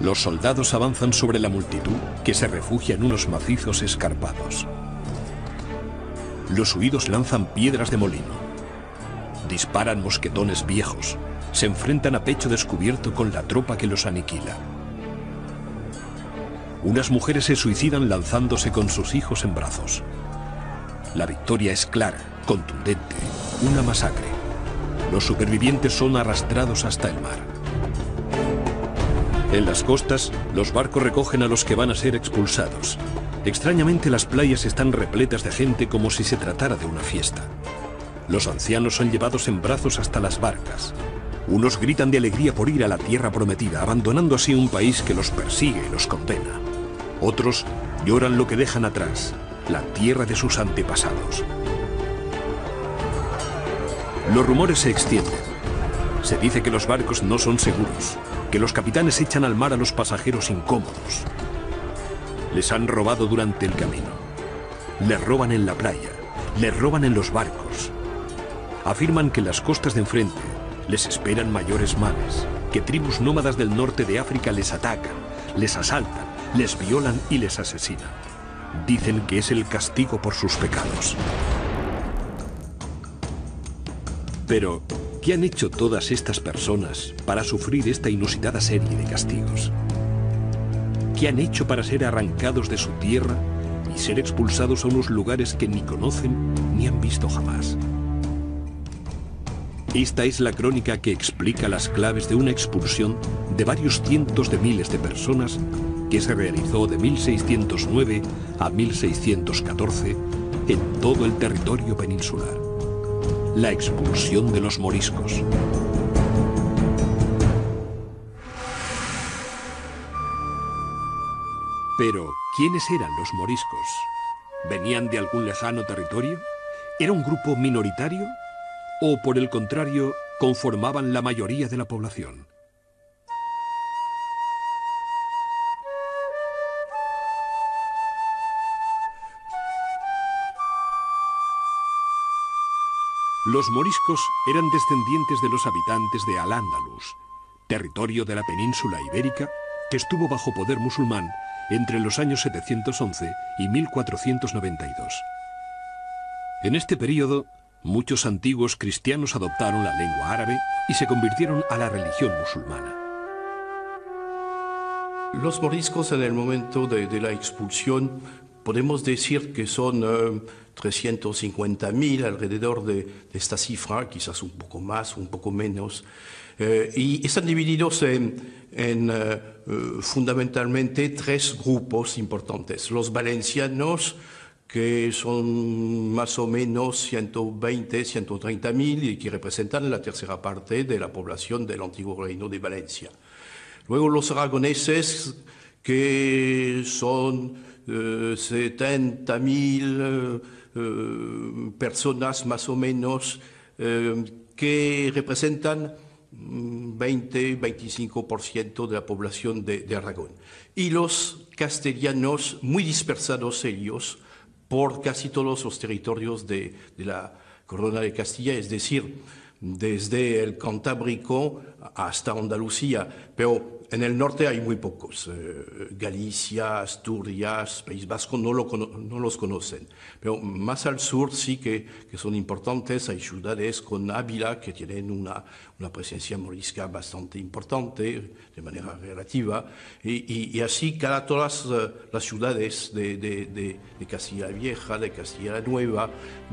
Los soldados avanzan sobre la multitud que se refugia en unos macizos escarpados. Los huidos lanzan piedras de molino. Disparan mosquetones viejos. Se enfrentan a pecho descubierto con la tropa que los aniquila. Unas mujeres se suicidan lanzándose con sus hijos en brazos. La victoria es clara, contundente, una masacre. Los supervivientes son arrastrados hasta el mar. En las costas, los barcos recogen a los que van a ser expulsados. Extrañamente las playas están repletas de gente como si se tratara de una fiesta. Los ancianos son llevados en brazos hasta las barcas. Unos gritan de alegría por ir a la tierra prometida, abandonando así un país que los persigue y los condena. Otros lloran lo que dejan atrás, la tierra de sus antepasados. Los rumores se extienden. Se dice que los barcos no son seguros, que los capitanes echan al mar a los pasajeros incómodos. Les han robado durante el camino. Les roban en la playa, les roban en los barcos. Afirman que en las costas de enfrente les esperan mayores males, que tribus nómadas del norte de África les atacan, les asaltan, les violan y les asesinan. Dicen que es el castigo por sus pecados. Pero, ¿qué han hecho todas estas personas para sufrir esta inusitada serie de castigos? ¿Qué han hecho para ser arrancados de su tierra y ser expulsados a unos lugares que ni conocen ni han visto jamás? Esta es la crónica que explica las claves de una expulsión de varios cientos de miles de personas que se realizó de 1609 a 1614 en todo el territorio peninsular. La expulsión de los moriscos. Pero, ¿quiénes eran los moriscos? ¿Venían de algún lejano territorio? ¿Era un grupo minoritario? ¿O, por el contrario, conformaban la mayoría de la población? Los moriscos eran descendientes de los habitantes de Al-Ándalus, territorio de la península ibérica que estuvo bajo poder musulmán entre los años 711 y 1492. En este periodo, muchos antiguos cristianos adoptaron la lengua árabe y se convirtieron a la religión musulmana. Los moriscos en el momento de la expulsión podemos decir que son uh, 350.000 alrededor de, esta cifra, quizás un poco más, un poco menos, uh, y están divididos en, en uh, fundamentalmente tres grupos importantes. Los valencianos, que son más o menos 120, 130 mil y que representan la tercera parte de la población del antiguo reino de Valencia. Luego los aragoneses, que son eh, 70 mil eh, eh, personas más o menos, eh, que representan 20-25% de la población de, de Aragón. Y los castellanos, muy dispersados ellos, por casi todos los territorios de, de, la corona de Castilla, es decir, desde el Cantábrico hasta Andalucía, pero en el norte hay muy pocos. Eh, Galicia, Asturias, País Vasco no, lo, no, los conocen. Pero más al sur sí que, son importantes. Hay ciudades con Ávila que tienen una, presencia morisca bastante importante, de manera relativa. Y, así cada todas uh, las ciudades de, Castilla la Vieja, de Castilla la Nueva,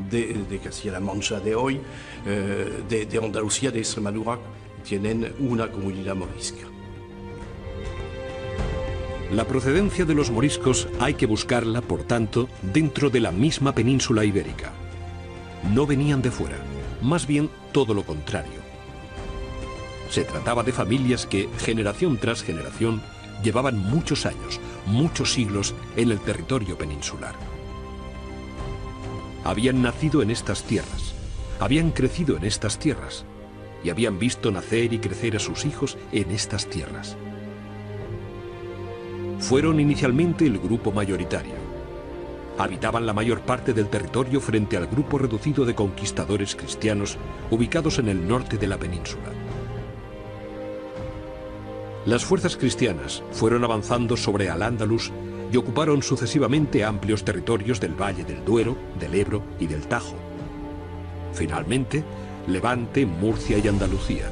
de, Castilla la Mancha de hoy, uh, de Andalucía, de Extremadura, tienen una comunidad morisca. La procedencia de los moriscos hay que buscarla, por tanto, dentro de la misma península ibérica. No venían de fuera, más bien todo lo contrario. Se trataba de familias que, generación tras generación, llevaban muchos años, muchos siglos en el territorio peninsular. Habían nacido en estas tierras, habían crecido en estas tierras y habían visto nacer y crecer a sus hijos en estas tierras fueron inicialmente el grupo mayoritario. Habitaban la mayor parte del territorio frente al grupo reducido de conquistadores cristianos ubicados en el norte de la península. Las fuerzas cristianas fueron avanzando sobre Al-Ándalus y ocuparon sucesivamente amplios territorios del Valle del Duero, del Ebro y del Tajo. Finalmente, Levante, Murcia y Andalucía.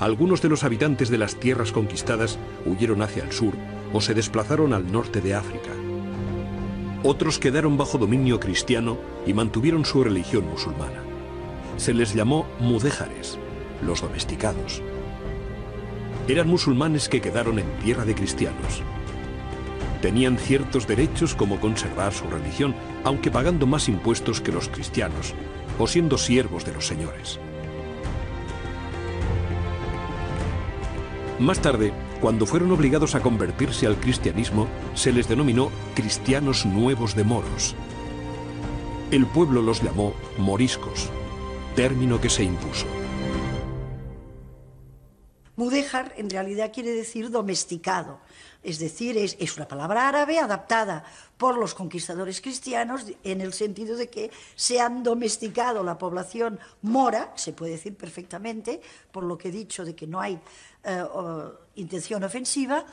Algunos de los habitantes de las tierras conquistadas huyeron hacia el sur o se desplazaron al norte de África. Otros quedaron bajo dominio cristiano y mantuvieron su religión musulmana. Se les llamó mudéjares, los domesticados. Eran musulmanes que quedaron en tierra de cristianos. Tenían ciertos derechos como conservar su religión, aunque pagando más impuestos que los cristianos, o siendo siervos de los señores. Más tarde, cuando fueron obligados a convertirse al cristianismo, se les denominó cristianos nuevos de moros. El pueblo los llamó moriscos, término que se impuso. Mudéjar en realidad quiere decir domesticado, es decir, es, una palabra árabe adaptada por los conquistadores cristianos en el sentido de que se han domesticado la población mora, se puede decir perfectamente, por lo que he dicho de que no hay eh, intención ofensiva,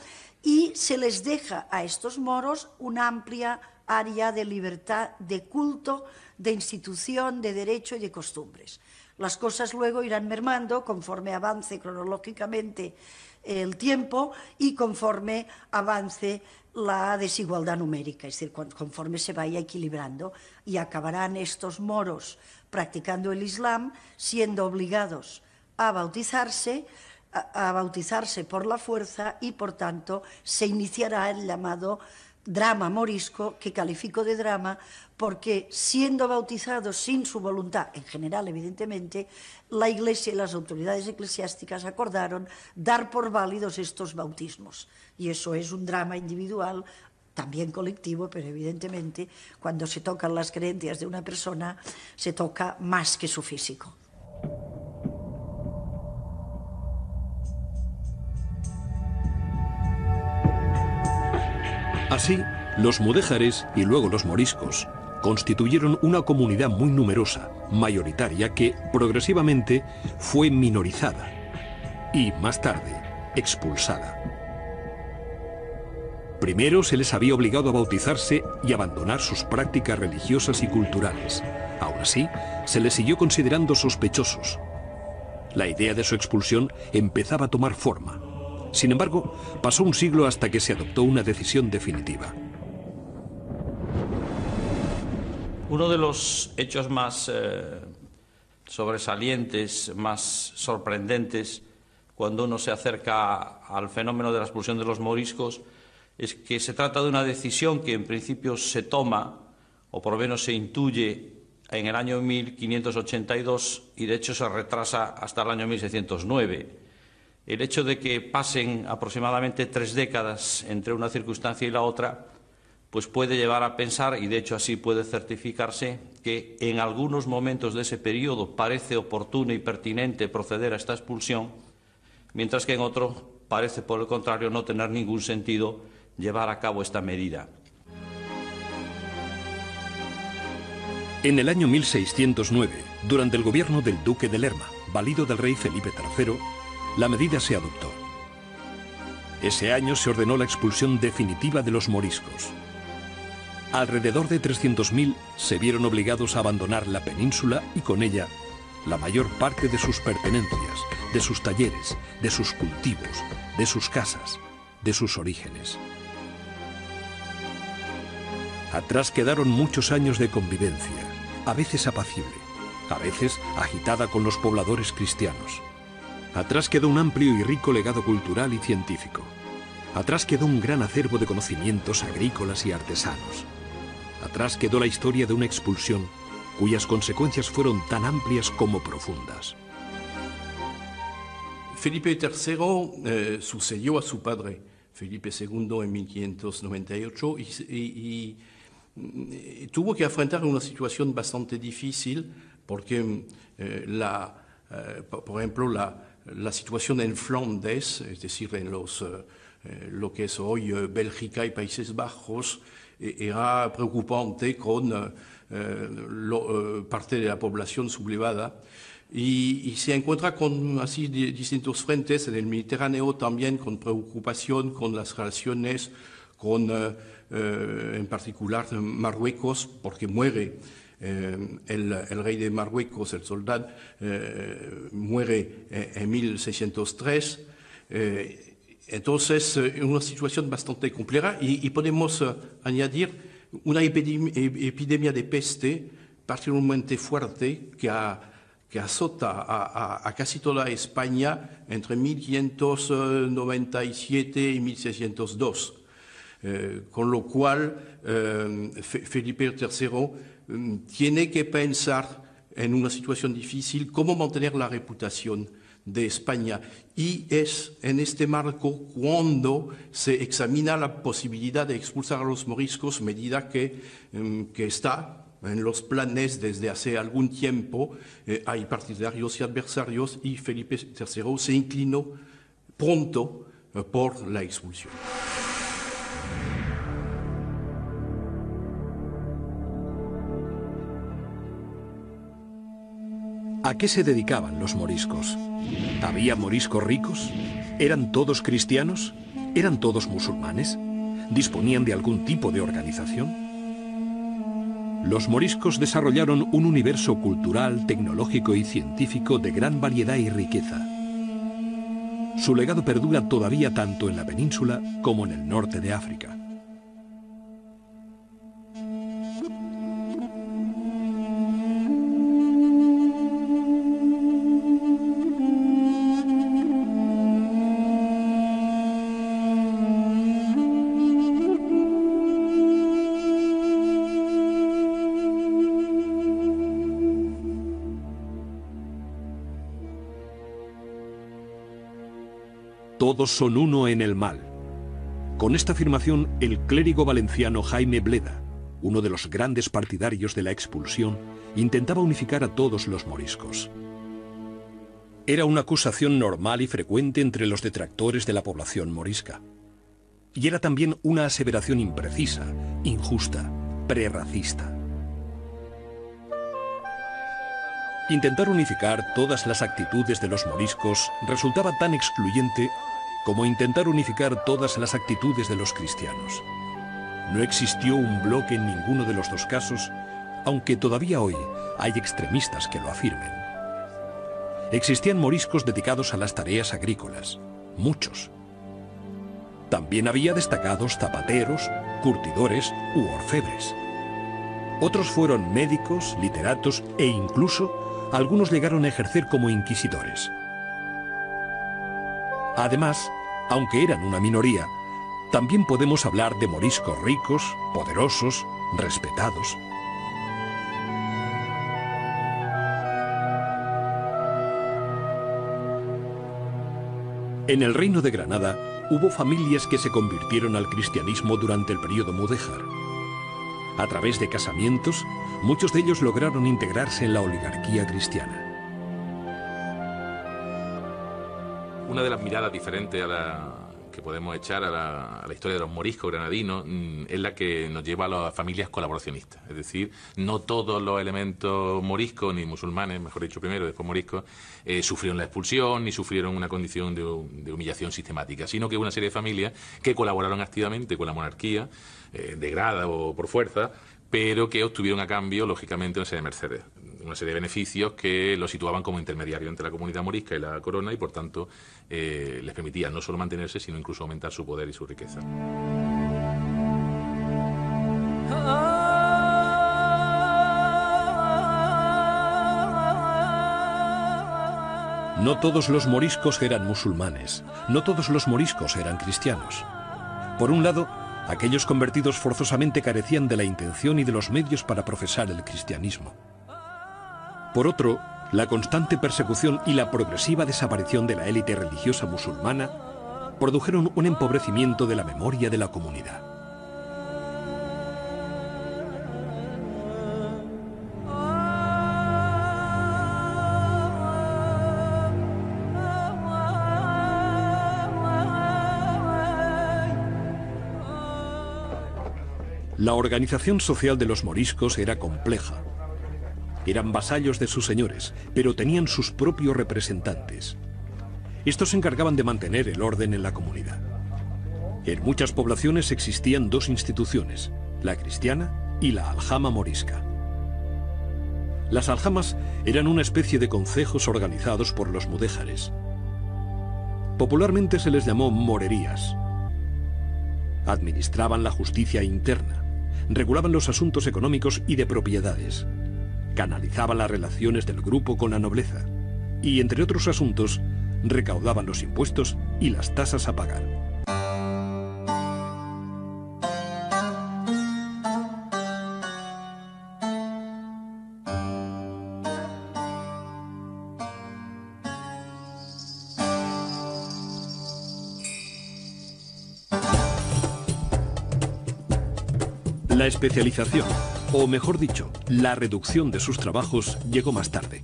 y se les deja a estos moros una amplia área de libertad de culto, de institución, de derecho y de costumbres. Las cosas luego irán mermando conforme avance cronológicamente el tiempo y conforme avance la desigualdad numérica, es decir, conforme se vaya equilibrando y acabarán estos moros practicando el Islam siendo obligados a bautizarse, a, bautizarse por la fuerza y por tanto se iniciará el llamado drama morisco, que califico de drama porque siendo bautizados sin su voluntad, en general evidentemente, la Iglesia y las autoridades eclesiásticas acordaron dar por válidos estos bautismos. Y eso es un drama individual, también colectivo, pero evidentemente cuando se tocan las creencias de una persona, se toca más que su físico. Así, los mudéjares y luego los moriscos constituyeron una comunidad muy numerosa, mayoritaria, que progresivamente fue minorizada y, más tarde, expulsada. Primero se les había obligado a bautizarse y abandonar sus prácticas religiosas y culturales. Aún así, se les siguió considerando sospechosos. La idea de su expulsión empezaba a tomar forma. Sin embargo, pasó un siglo hasta que se adoptó una decisión definitiva. Uno de los hechos más eh, sobresalientes, más sorprendentes, cuando uno se acerca al fenómeno de la expulsión de los moriscos, es que se trata de una decisión que en principio se toma, o por lo menos se intuye, en el año 1582 y de hecho se retrasa hasta el año 1609 el hecho de que pasen aproximadamente tres décadas entre una circunstancia y la otra, pues puede llevar a pensar, y de hecho así puede certificarse, que en algunos momentos de ese periodo parece oportuno y pertinente proceder a esta expulsión, mientras que en otro parece, por el contrario, no tener ningún sentido llevar a cabo esta medida. En el año 1609, durante el gobierno del duque de Lerma, valido del rey Felipe III, la medida se adoptó. Ese año se ordenó la expulsión definitiva de los moriscos. Alrededor de 300.000 se vieron obligados a abandonar la península y con ella la mayor parte de sus pertenencias, de sus talleres, de sus cultivos, de sus casas, de sus orígenes. Atrás quedaron muchos años de convivencia, a veces apacible, a veces agitada con los pobladores cristianos. Atrás quedó un amplio y rico legado cultural y científico. Atrás quedó un gran acervo de conocimientos agrícolas y artesanos. Atrás quedó la historia de una expulsión cuyas consecuencias fueron tan amplias como profundas. Felipe III eh, sucedió a su padre, Felipe II, en 1598 y, mm, tuvo que afrontar una situación bastante difícil porque, eh, la, eh, por ejemplo, la, la situación en Flandes, es decir, en los, eh, eh, lo que es hoy eh, Bélgica y Países Bajos, era preocupante con parte de la población sublevada. y, se encuentra con así distintos frentes en el Mediterráneo también con preocupación con las relaciones con eh, eh, en particular Marruecos porque muere eh, el, rey de Marruecos, el soldado, muere en 1603. entonces, una situación bastante compleja y, y podemos añadir una epidemia, de peste particularmente fuerte que azota a, casi toda España entre 1597 y 1602. Eh, con lo cual, eh, Felipe III tiene que pensar en una situación difícil cómo mantener la reputación de España. Y es en este marco cuando se examina la posibilidad de expulsar a los moriscos, medida que, que está en los planes desde hace algún tiempo eh, hay partidarios y adversarios y Felipe III se inclinó pronto eh, por la expulsión. ¿A qué se dedicaban los moriscos? ¿Había moriscos ricos? ¿Eran todos cristianos? ¿Eran todos musulmanes? ¿Disponían de algún tipo de organización? Los moriscos desarrollaron un universo cultural, tecnológico y científico de gran variedad y riqueza. Su legado perdura todavía tanto en la península como en el norte de África. Son uno en el mal. Con esta afirmación, el clérigo valenciano Jaime Bleda, uno de los grandes partidarios de la expulsión, intentaba unificar a todos los moriscos. Era una acusación normal y frecuente entre los detractores de la población morisca. Y era también una aseveración imprecisa, injusta, prerracista. Intentar unificar todas las actitudes de los moriscos resultaba tan excluyente como intentar unificar todas las actitudes de los cristianos. No existió un bloque en ninguno de los dos casos, aunque todavía hoy hay extremistas que lo afirmen. Existían moriscos dedicados a las tareas agrícolas, muchos. También había destacados zapateros, curtidores u orfebres. Otros fueron médicos, literatos e incluso algunos llegaron a ejercer como inquisidores. Además, aunque eran una minoría, también podemos hablar de moriscos ricos, poderosos, respetados. En el reino de Granada hubo familias que se convirtieron al cristianismo durante el periodo mudéjar. A través de casamientos, muchos de ellos lograron integrarse en la oligarquía cristiana. Una de las miradas diferentes a la, que podemos echar a la, historia de los moriscos granadinos mm, es la que nos lleva a las familias colaboracionistas. Es decir, no todos los elementos moriscos, ni musulmanes, mejor dicho primero, después moriscos, eh, sufrieron la expulsión ni sufrieron una condición de, humillación sistemática, sino que una serie de familias que colaboraron activamente con la monarquía, eh, de o por fuerza, pero que obtuvieron a cambio, lógicamente, una serie de mercedes, una serie de beneficios que lo situaban como intermediario entre la comunidad morisca y la corona y, por tanto, eh, les permitía no solo mantenerse, sino incluso aumentar su poder y su riqueza. No todos los moriscos eran musulmanes, no todos los moriscos eran cristianos. Por un lado, Aquellos convertidos forzosamente carecían de la intención y de los medios para profesar el cristianismo. Por otro, la constante persecución y la progresiva desaparición de la élite religiosa musulmana produjeron un empobrecimiento de la memoria de la comunidad. La organización social de los moriscos era compleja. Eran vasallos de sus señores, pero tenían sus propios representantes. Estos se encargaban de mantener el orden en la comunidad. En muchas poblaciones existían dos instituciones, la cristiana y la aljama morisca. Las aljamas eran una especie de concejos organizados por los mudéjares. Popularmente se les llamó morerías. Administraban la justicia interna, regulaban los asuntos económicos y de propiedades, canalizaban las relaciones del grupo con la nobleza y, entre otros asuntos, recaudaban los impuestos y las tasas a pagar. La especialización, o mejor dicho, la reducción de sus trabajos llegó más tarde,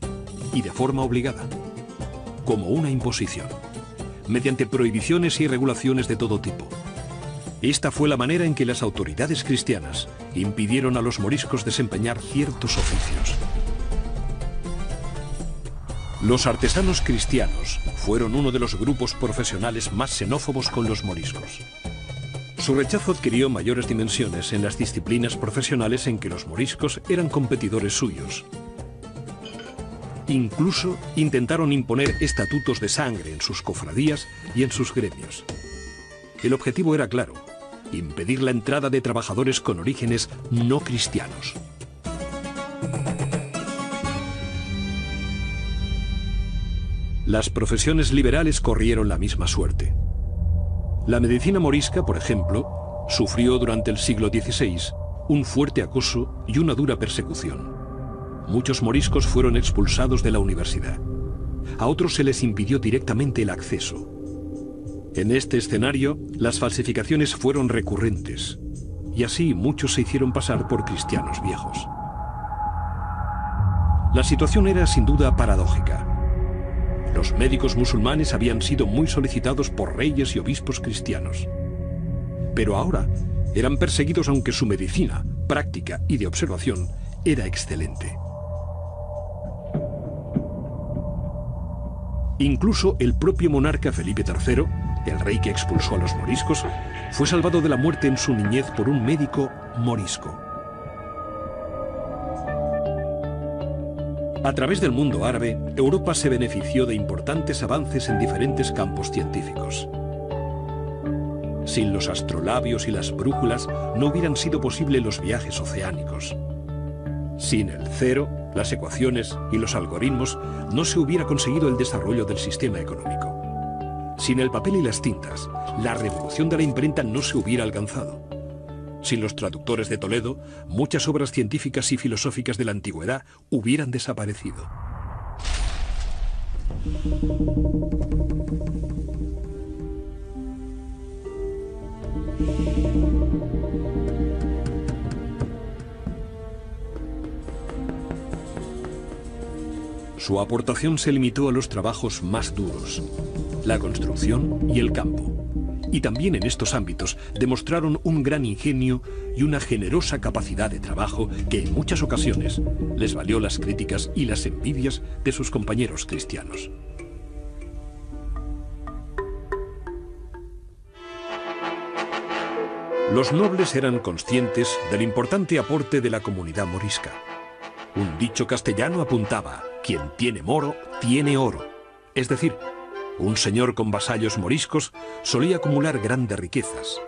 y de forma obligada como una imposición, mediante prohibiciones y regulaciones de todo tipo. Esta fue la manera en que las autoridades cristianas impidieron a los moriscos desempeñar ciertos oficios. Los artesanos cristianos fueron uno de los grupos profesionales más xenófobos con los moriscos. Su rechazo adquirió mayores dimensiones en las disciplinas profesionales en que los moriscos eran competidores suyos, Incluso intentaron imponer estatutos de sangre en sus cofradías y en sus gremios. El objetivo era claro, impedir la entrada de trabajadores con orígenes no cristianos. Las profesiones liberales corrieron la misma suerte. La medicina morisca, por ejemplo, sufrió durante el siglo XVI un fuerte acoso y una dura persecución muchos moriscos fueron expulsados de la universidad. A otros se les impidió directamente el acceso. En este escenario, las falsificaciones fueron recurrentes, y así muchos se hicieron pasar por cristianos viejos. La situación era sin duda paradójica. Los médicos musulmanes habían sido muy solicitados por reyes y obispos cristianos. Pero ahora eran perseguidos aunque su medicina, práctica y de observación era excelente. Incluso el propio monarca Felipe III, el rey que expulsó a los moriscos, fue salvado de la muerte en su niñez por un médico morisco. A través del mundo árabe, Europa se benefició de importantes avances en diferentes campos científicos. Sin los astrolabios y las brújulas no hubieran sido posibles los viajes oceánicos. Sin el cero, las ecuaciones y los algoritmos, no se hubiera conseguido el desarrollo del sistema económico. Sin el papel y las tintas, la revolución de la imprenta no se hubiera alcanzado. Sin los traductores de Toledo, muchas obras científicas y filosóficas de la antigüedad hubieran desaparecido. Su aportación se limitó a los trabajos más duros, la construcción y el campo. Y también en estos ámbitos demostraron un gran ingenio y una generosa capacidad de trabajo que en muchas ocasiones les valió las críticas y las envidias de sus compañeros cristianos. Los nobles eran conscientes del importante aporte de la comunidad morisca. Un dicho castellano apuntaba, quien tiene moro, tiene oro. Es decir, un señor con vasallos moriscos solía acumular grandes riquezas.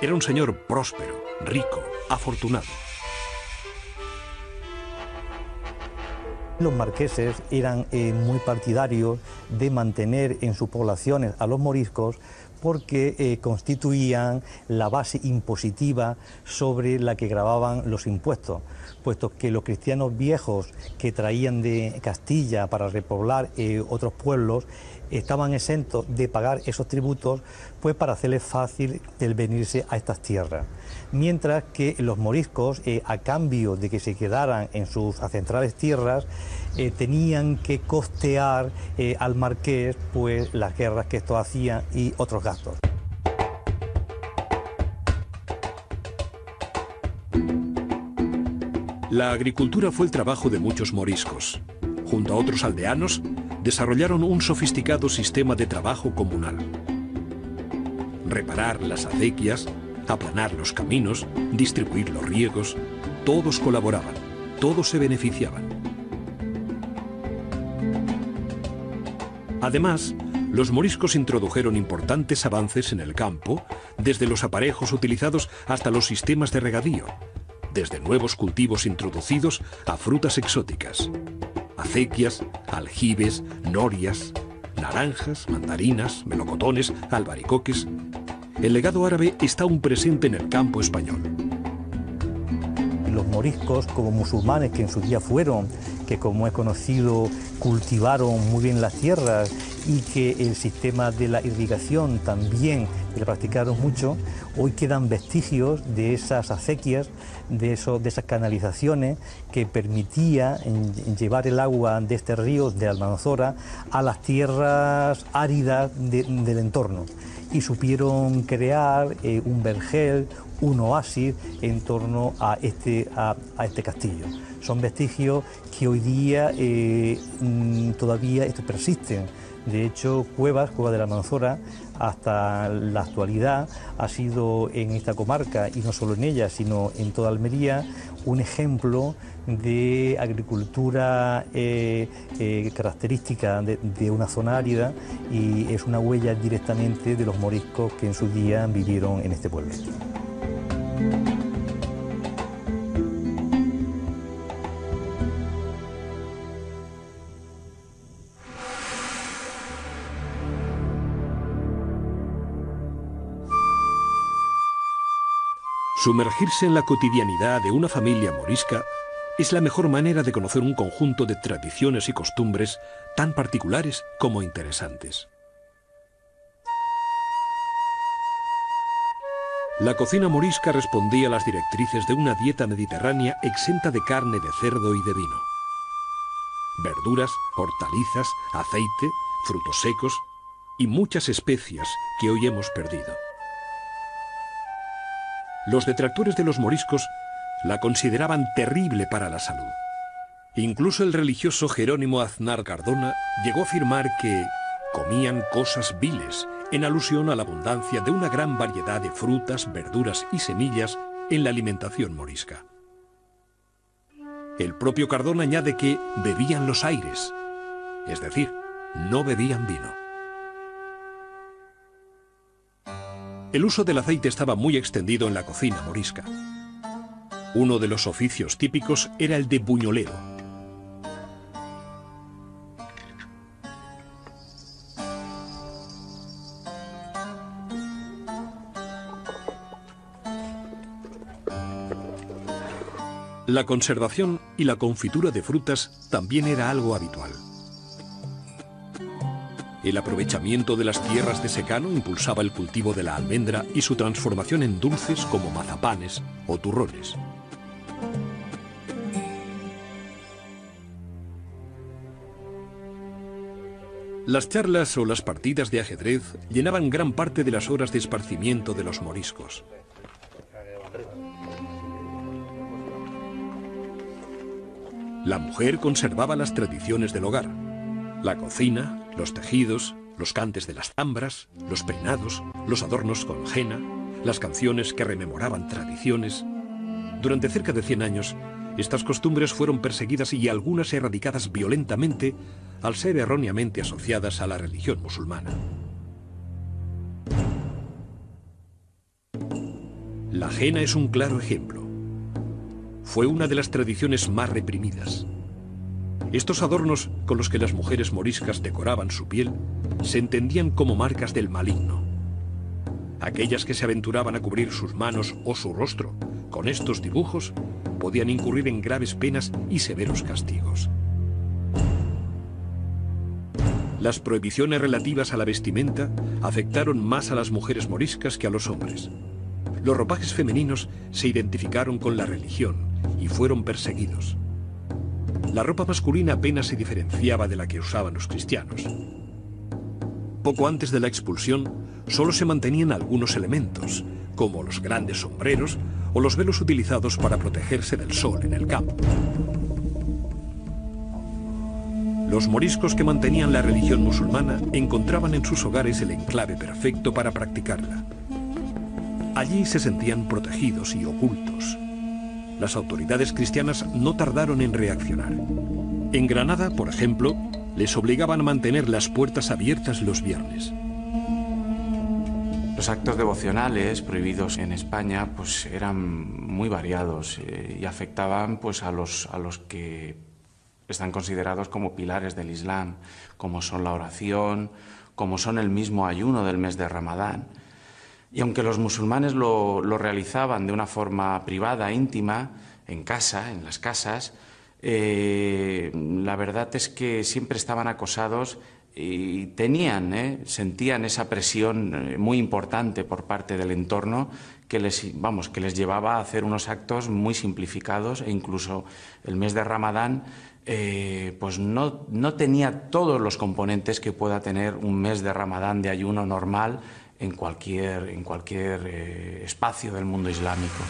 Era un señor próspero, rico, afortunado. Los marqueses eran eh, muy partidarios de mantener en sus poblaciones a los moriscos porque eh, constituían la base impositiva sobre la que grababan los impuestos, puesto que los cristianos viejos que traían de Castilla para repoblar eh, otros pueblos estaban exentos de pagar esos tributos pues para hacerles fácil el venirse a estas tierras. Mientras que los moriscos, eh, a cambio de que se quedaran en sus ancestrales tierras, eh, tenían que costear eh, al marqués pues, las guerras que estos hacían y otros gastos. La agricultura fue el trabajo de muchos moriscos. Junto a otros aldeanos, desarrollaron un sofisticado sistema de trabajo comunal. Reparar las acequias, aplanar los caminos, distribuir los riegos, todos colaboraban, todos se beneficiaban. Además, los moriscos introdujeron importantes avances en el campo, desde los aparejos utilizados hasta los sistemas de regadío, desde nuevos cultivos introducidos a frutas exóticas, acequias, aljibes, norias, naranjas, mandarinas, melocotones, albaricoques. El legado árabe está aún presente en el campo español. Los moriscos, como musulmanes que en su día fueron, que como es conocido cultivaron muy bien las tierras y que el sistema de la irrigación también lo practicaron mucho, hoy quedan vestigios de esas acequias, de, de esas canalizaciones que permitía llevar el agua de este río de Almanzora a las tierras áridas del entorno. Y supieron crear eh, un vergel, un oasis en torno a este, a este castillo son vestigios que hoy día eh, mm, todavía persisten. De hecho, Cuevas, Cueva de la Manzora, hasta la actualidad ha sido en esta comarca, y no solo en ella, sino en toda Almería, un ejemplo de agricultura eh, eh, característica de, de, una zona árida y es una huella directamente de los moriscos que en su día vivieron en este pueblo. Sumergirse en la cotidianidad de una familia morisca es la mejor manera de conocer un conjunto de tradiciones y costumbres tan particulares como interesantes. La cocina morisca respondía a las directrices de una dieta mediterránea exenta de carne de cerdo y de vino. Verduras, hortalizas, aceite, frutos secos y muchas especias que hoy hemos perdido. Los detractores de los moriscos la consideraban terrible para la salud. Incluso el religioso Jerónimo Aznar Cardona llegó a afirmar que comían cosas viles, en alusión a la abundancia de una gran variedad de frutas, verduras y semillas en la alimentación morisca. El propio Cardona añade que bebían los aires, es decir, no bebían vino. El uso del aceite estaba muy extendido en la cocina morisca. Uno de los oficios típicos era el de buñolero. La conservación y la confitura de frutas también era algo habitual. El aprovechamiento de las tierras de secano impulsaba el cultivo de la almendra y su transformación en dulces como mazapanes o turrones. Las charlas o las partidas de ajedrez llenaban gran parte de las horas de esparcimiento de los moriscos. La mujer conservaba las tradiciones del hogar. La cocina, los tejidos, los cantes de las zambras, los peinados, los adornos con jena, las canciones que rememoraban tradiciones. Durante cerca de 100 años, estas costumbres fueron perseguidas y algunas erradicadas violentamente al ser erróneamente asociadas a la religión musulmana. La jena es un claro ejemplo. Fue una de las tradiciones más reprimidas. Estos adornos con los que las mujeres moriscas decoraban su piel se entendían como marcas del maligno. Aquellas que se aventuraban a cubrir sus manos o su rostro con estos dibujos podían incurrir en graves penas y severos castigos. Las prohibiciones relativas a la vestimenta afectaron más a las mujeres moriscas que a los hombres. Los ropajes femeninos se identificaron con la religión y fueron perseguidos. La ropa masculina apenas se diferenciaba de la que usaban los cristianos. Poco antes de la expulsión, solo se mantenían algunos elementos, como los grandes sombreros o los velos utilizados para protegerse del sol en el campo. Los moriscos que mantenían la religión musulmana encontraban en sus hogares el enclave perfecto para practicarla. Allí se sentían protegidos y ocultos. Las autoridades cristianas no tardaron en reaccionar. En Granada, por ejemplo, les obligaban a mantener las puertas abiertas los viernes. Los actos devocionales prohibidos en España pues, eran muy variados eh, y afectaban pues, a, los, a los que están considerados como pilares del Islam, como son la oración, como son el mismo ayuno del mes de Ramadán. Y aunque los musulmanes lo, realizaban de una forma privada, íntima, en casa, en las casas, eh, la verdad es que siempre estaban acosados y tenían, eh, sentían esa presión eh, muy importante por parte del entorno que les, vamos, que les llevaba a hacer unos actos muy simplificados e incluso el mes de Ramadán pues no, no, tenía todos los componentes que pueda tener un mes de Ramadán de ayuno normal en cualquier, en cualquier espacio del mundo islámico.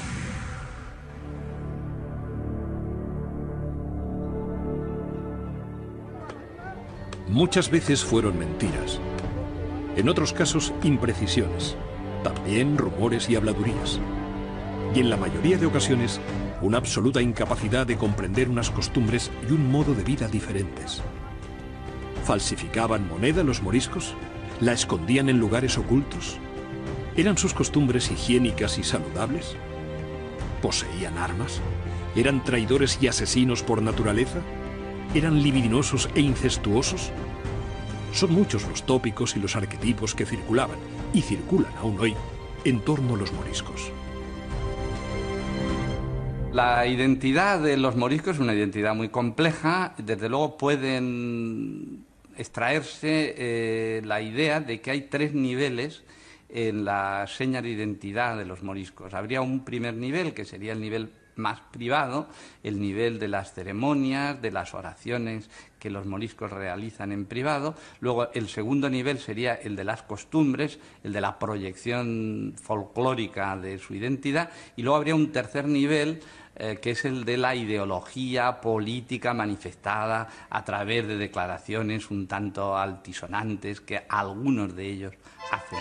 Muchas veces fueron mentiras. En otros casos, imprecisiones. También rumores y habladurías. Y en la mayoría de ocasiones, una absoluta incapacidad de comprender unas costumbres y un modo de vida diferentes. ¿Falsificaban moneda los moriscos? ¿La escondían en lugares ocultos? ¿Eran sus costumbres higiénicas y saludables? ¿Poseían armas? ¿Eran traidores y asesinos por naturaleza? ¿Eran libidinosos e incestuosos? Son muchos los tópicos y los arquetipos que circulaban, y circulan aún hoy, en torno a los moriscos. La identidad de los moriscos es una identidad muy compleja. Desde luego pueden extraerse eh, la idea de que hay tres niveles en la seña de identidad de los moriscos. Habría un primer nivel, que sería el nivel más privado, el nivel de las ceremonias, de las oraciones que los moriscos realizan en privado. Luego, el segundo nivel sería el de las costumbres, el de la proyección folclórica de su identidad. Y luego habría un tercer nivel eh, que es el de la ideología política manifestada a través de declaraciones un tanto altisonantes que algunos de ellos hacen.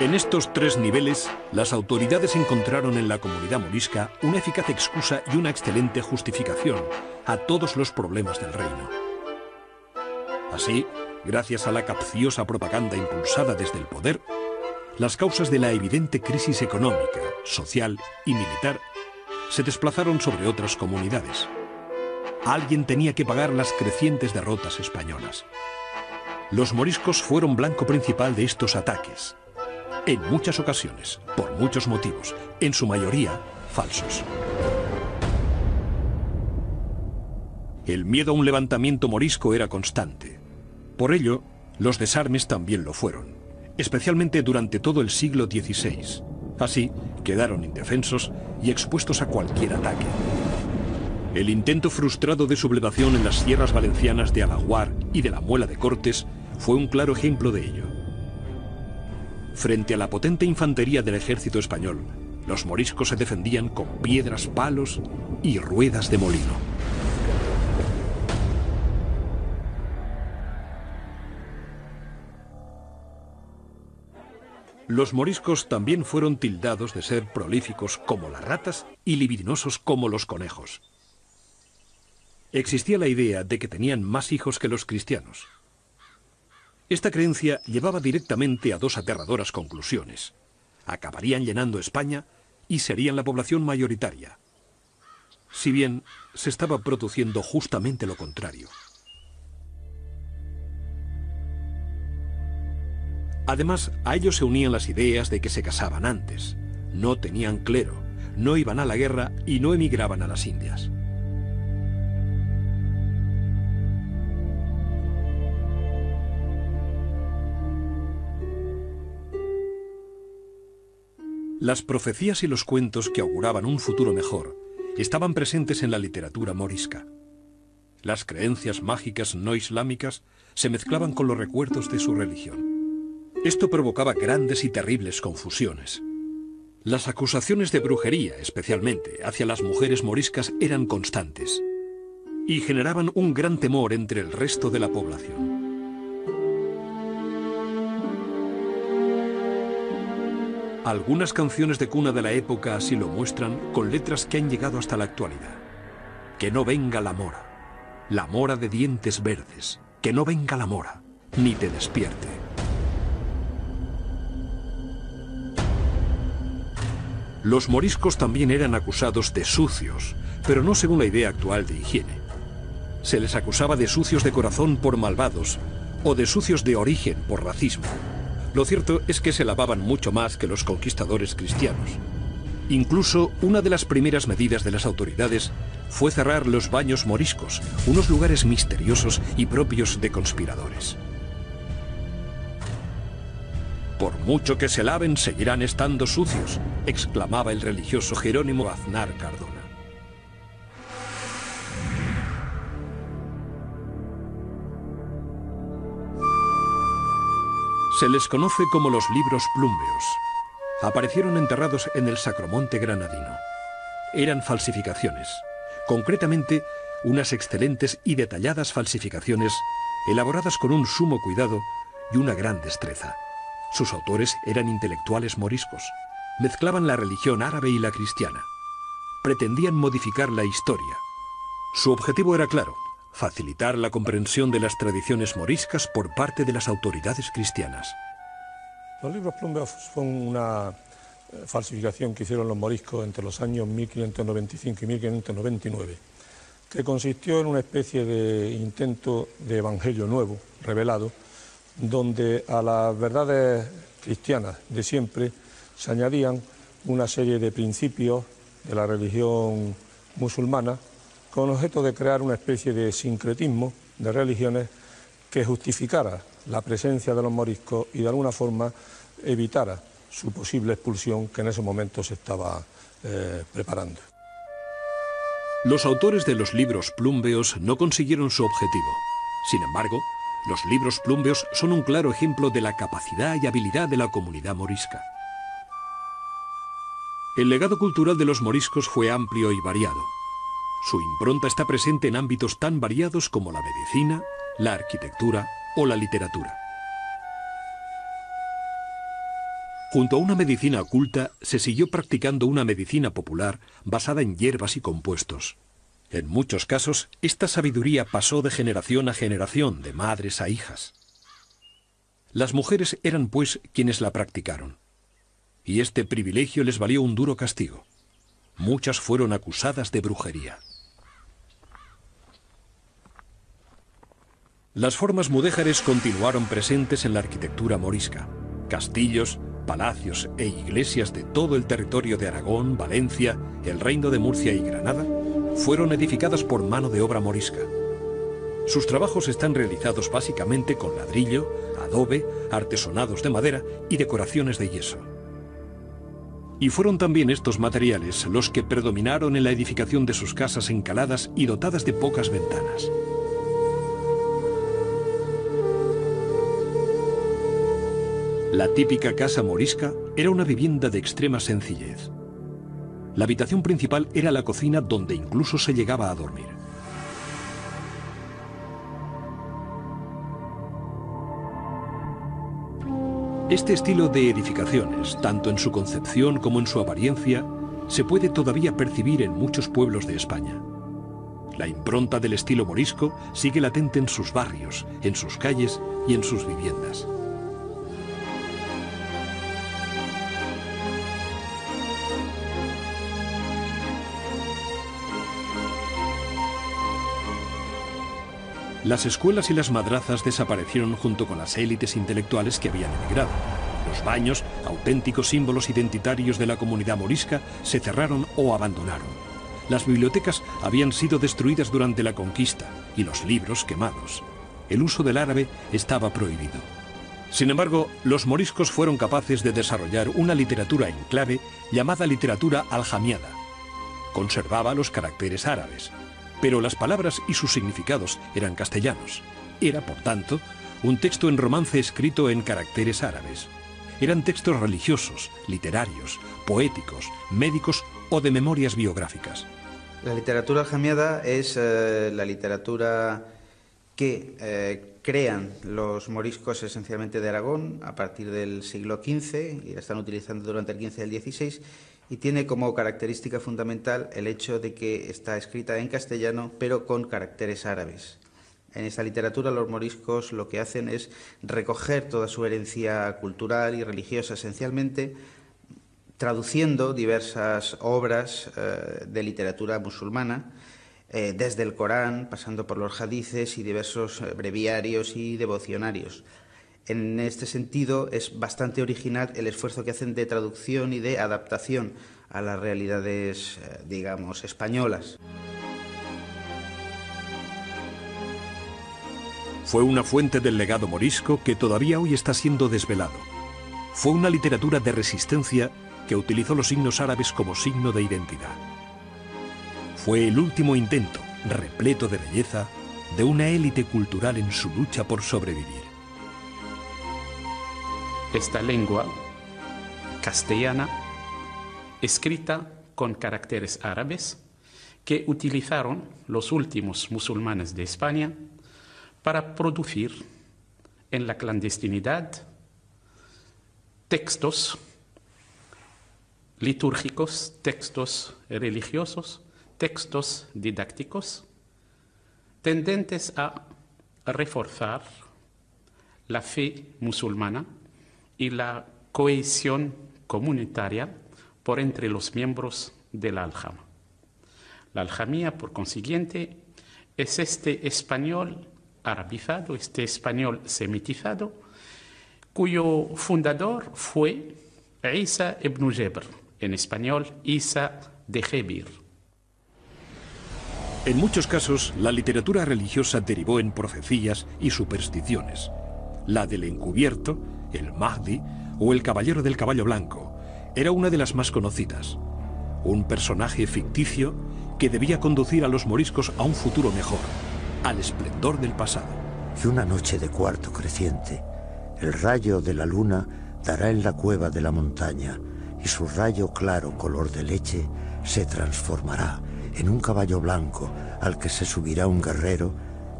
En estos tres niveles, las autoridades encontraron en la comunidad morisca una eficaz excusa y una excelente justificación a todos los problemas del reino. Así, gracias a la capciosa propaganda impulsada desde el poder, las causas de la evidente crisis económica, social y militar se desplazaron sobre otras comunidades. Alguien tenía que pagar las crecientes derrotas españolas. Los moriscos fueron blanco principal de estos ataques, en muchas ocasiones, por muchos motivos, en su mayoría falsos. El miedo a un levantamiento morisco era constante. Por ello, los desarmes también lo fueron, especialmente durante todo el siglo XVI. Así, quedaron indefensos y expuestos a cualquier ataque. El intento frustrado de sublevación en las sierras valencianas de Alaguar y de la Muela de Cortes fue un claro ejemplo de ello. Frente a la potente infantería del ejército español, los moriscos se defendían con piedras, palos y ruedas de molino. Los moriscos también fueron tildados de ser prolíficos como las ratas y libidinosos como los conejos. Existía la idea de que tenían más hijos que los cristianos. Esta creencia llevaba directamente a dos aterradoras conclusiones. Acabarían llenando España y serían la población mayoritaria. Si bien se estaba produciendo justamente lo contrario. Además, a ellos se unían las ideas de que se casaban antes, no tenían clero, no iban a la guerra y no emigraban a las Indias. Las profecías y los cuentos que auguraban un futuro mejor estaban presentes en la literatura morisca. Las creencias mágicas no islámicas se mezclaban con los recuerdos de su religión. Esto provocaba grandes y terribles confusiones. Las acusaciones de brujería, especialmente hacia las mujeres moriscas, eran constantes y generaban un gran temor entre el resto de la población. Algunas canciones de cuna de la época así lo muestran con letras que han llegado hasta la actualidad. Que no venga la mora, la mora de dientes verdes, que no venga la mora, ni te despierte. Los moriscos también eran acusados de sucios, pero no según la idea actual de higiene. Se les acusaba de sucios de corazón por malvados o de sucios de origen por racismo. Lo cierto es que se lavaban mucho más que los conquistadores cristianos. Incluso una de las primeras medidas de las autoridades fue cerrar los baños moriscos, unos lugares misteriosos y propios de conspiradores. Por mucho que se laven, seguirán estando sucios, exclamaba el religioso Jerónimo Aznar Cardona. Se les conoce como los libros plúmbeos. Aparecieron enterrados en el Sacromonte granadino. Eran falsificaciones, concretamente unas excelentes y detalladas falsificaciones elaboradas con un sumo cuidado y una gran destreza. Sus autores eran intelectuales moriscos. Mezclaban la religión árabe y la cristiana. Pretendían modificar la historia. Su objetivo era claro, facilitar la comprensión de las tradiciones moriscas por parte de las autoridades cristianas. Los libros plumbeos son una eh, falsificación que hicieron los moriscos entre los años 1595 y 1599, que consistió en una especie de intento de evangelio nuevo, revelado, donde a las verdades cristianas de siempre se añadían una serie de principios de la religión musulmana con objeto de crear una especie de sincretismo de religiones que justificara la presencia de los moriscos y de alguna forma evitara su posible expulsión que en ese momento se estaba eh, preparando. Los autores de los libros plúmbeos no consiguieron su objetivo. Sin embargo, los libros plúmbeos son un claro ejemplo de la capacidad y habilidad de la comunidad morisca. El legado cultural de los moriscos fue amplio y variado. Su impronta está presente en ámbitos tan variados como la medicina, la arquitectura o la literatura. Junto a una medicina oculta se siguió practicando una medicina popular basada en hierbas y compuestos. En muchos casos, esta sabiduría pasó de generación a generación, de madres a hijas. Las mujeres eran, pues, quienes la practicaron. Y este privilegio les valió un duro castigo. Muchas fueron acusadas de brujería. Las formas mudéjares continuaron presentes en la arquitectura morisca. Castillos, palacios e iglesias de todo el territorio de Aragón, Valencia, el Reino de Murcia y Granada fueron edificadas por mano de obra morisca. Sus trabajos están realizados básicamente con ladrillo, adobe, artesonados de madera y decoraciones de yeso. Y fueron también estos materiales los que predominaron en la edificación de sus casas encaladas y dotadas de pocas ventanas. La típica casa morisca era una vivienda de extrema sencillez. La habitación principal era la cocina donde incluso se llegaba a dormir. Este estilo de edificaciones, tanto en su concepción como en su apariencia, se puede todavía percibir en muchos pueblos de España. La impronta del estilo morisco sigue latente en sus barrios, en sus calles y en sus viviendas. Las escuelas y las madrazas desaparecieron junto con las élites intelectuales que habían emigrado. Los baños, auténticos símbolos identitarios de la comunidad morisca, se cerraron o abandonaron. Las bibliotecas habían sido destruidas durante la conquista y los libros quemados. El uso del árabe estaba prohibido. Sin embargo, los moriscos fueron capaces de desarrollar una literatura en clave llamada literatura aljamiada. Conservaba los caracteres árabes, pero las palabras y sus significados eran castellanos. Era, por tanto, un texto en romance escrito en caracteres árabes. Eran textos religiosos, literarios, poéticos, médicos o de memorias biográficas. La literatura aljamiada es eh, la literatura que eh, crean los moriscos esencialmente de Aragón a partir del siglo XV y la están utilizando durante el XV y el XVI y tiene como característica fundamental el hecho de que está escrita en castellano pero con caracteres árabes. En esta literatura los moriscos lo que hacen es recoger toda su herencia cultural y religiosa esencialmente, traduciendo diversas obras eh, de literatura musulmana, eh, desde el Corán, pasando por los hadices y diversos eh, breviarios y devocionarios. En este sentido, es bastante original el esfuerzo que hacen de traducción y de adaptación a las realidades, digamos, españolas. Fue una fuente del legado morisco que todavía hoy está siendo desvelado. Fue una literatura de resistencia que utilizó los signos árabes como signo de identidad. Fue el último intento, repleto de belleza, de una élite cultural en su lucha por sobrevivir. Esta lengua castellana, escrita con caracteres árabes, que utilizaron los últimos musulmanes de España para producir en la clandestinidad textos litúrgicos, textos religiosos, textos didácticos, tendentes a reforzar la fe musulmana y la cohesión comunitaria por entre los miembros de la aljama. La aljamía, por consiguiente, es este español arabizado, este español semitizado, cuyo fundador fue Isa ibn Jebr, en español Isa de Jebir. En muchos casos, la literatura religiosa derivó en profecías y supersticiones. La del encubierto, el Mahdi o el caballero del caballo blanco era una de las más conocidas. Un personaje ficticio que debía conducir a los moriscos a un futuro mejor al esplendor del pasado. Y una noche de cuarto creciente, el rayo de la luna dará en la cueva de la montaña y su rayo claro color de leche se transformará en un caballo blanco al que se subirá un guerrero